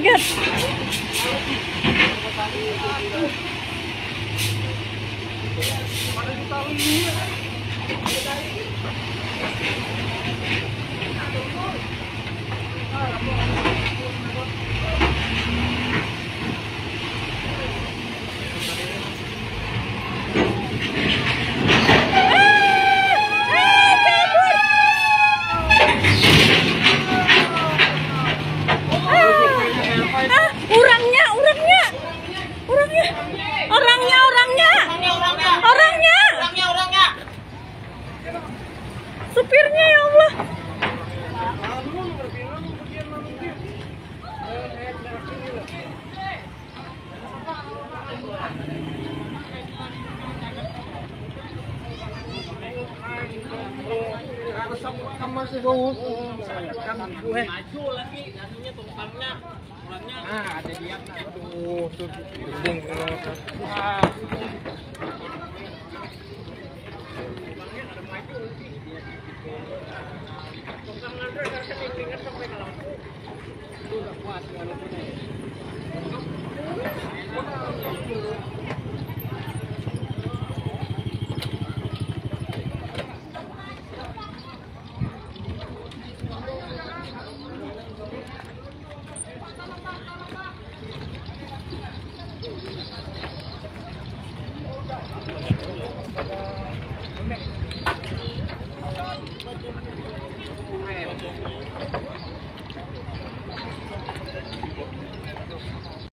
Vegas. Thank you. supirnya ya Allah masih bau gue maju lagi ah ada dia tuh ah. Kok ang under, kasi may tingkat sa pagkalaw. Doon ang kuwat,